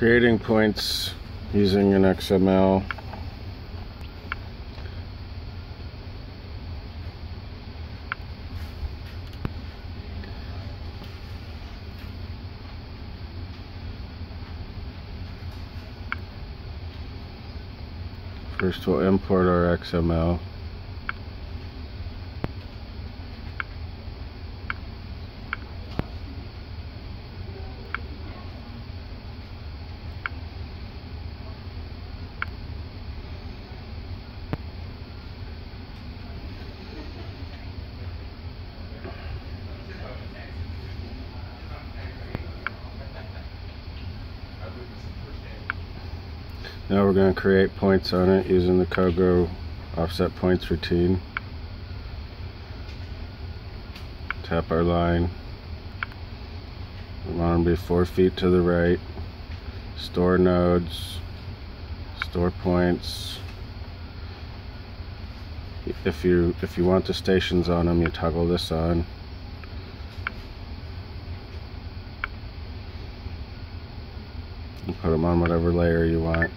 creating points using an XML First we'll import our XML Now we're going to create points on it using the COGO offset points routine. Tap our line. We want them to be four feet to the right. Store nodes. Store points. If you if you want the stations on them, you toggle this on. And put them on whatever layer you want.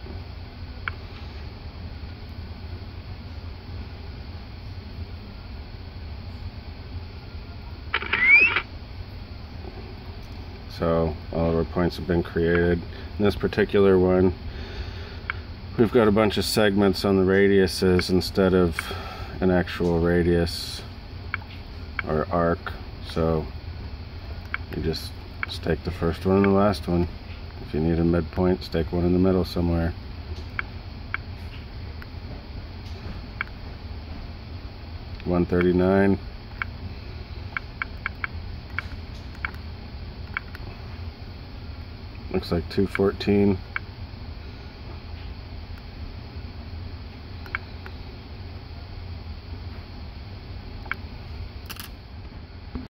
So all of our points have been created. In this particular one, we've got a bunch of segments on the radiuses instead of an actual radius or arc. So you just stake the first one and the last one. If you need a midpoint, stake one in the middle somewhere. One thirty nine. Looks like 214.